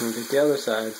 Look at the other side.